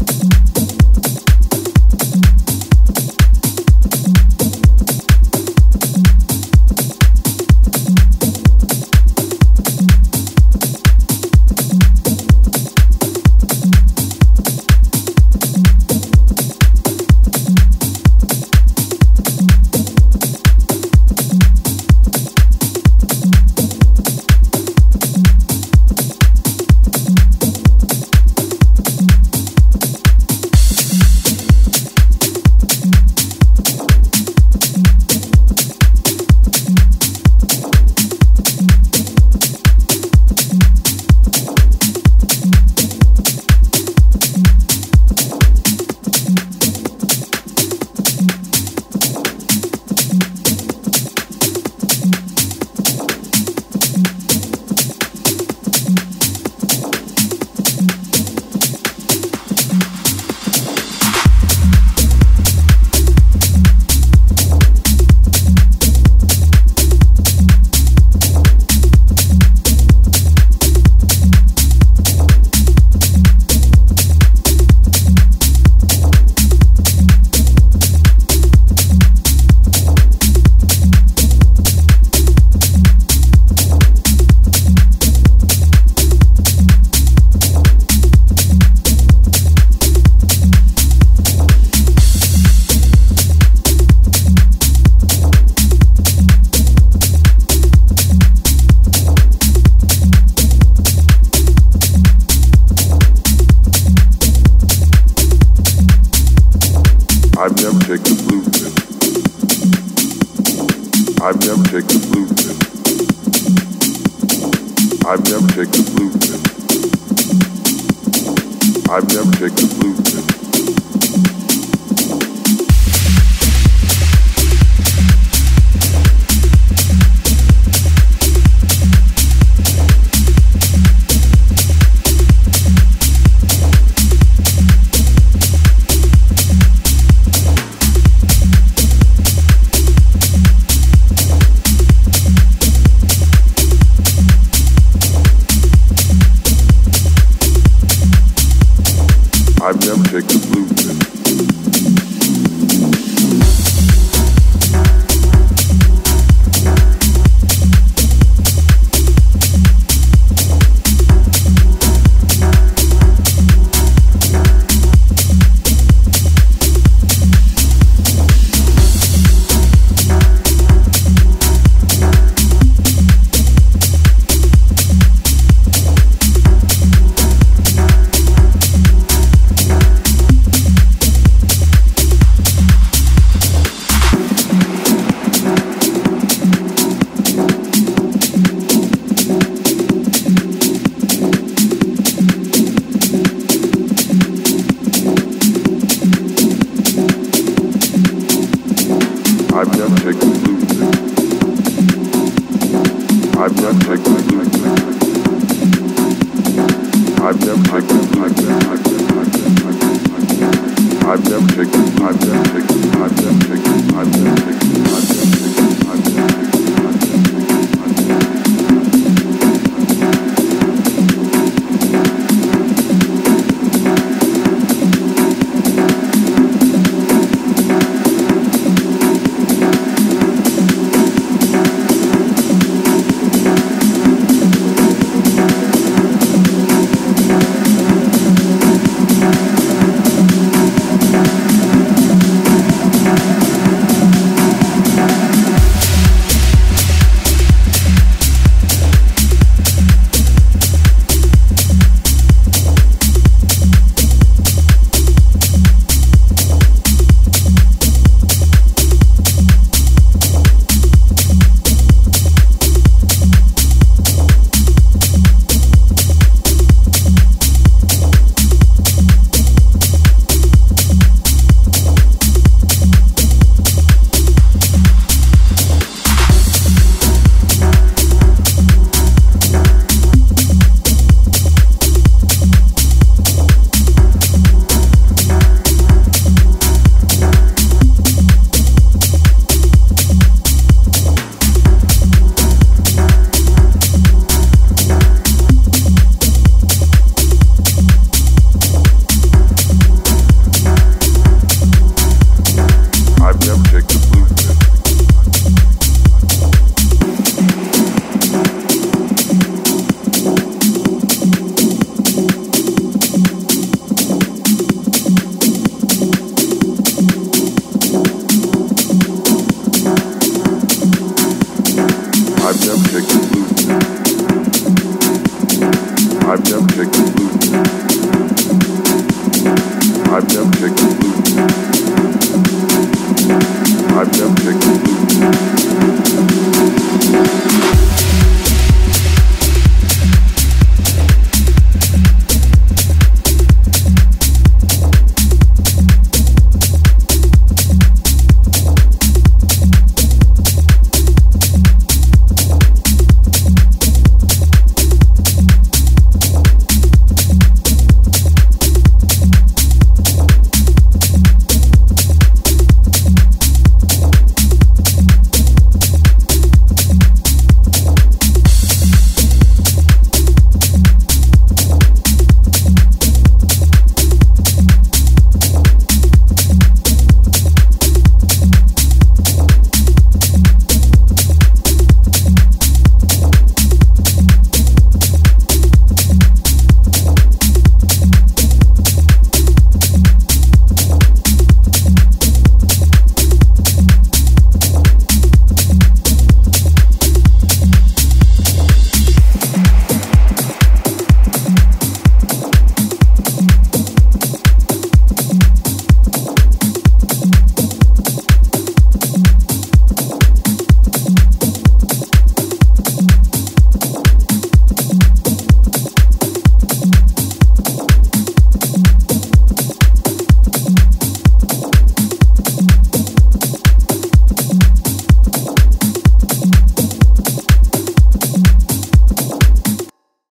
you I've never taken the blue pill. I've never taken the blue pill. I've never taken the blue pill. I've never taken blue pill. I've never picked the blue. I take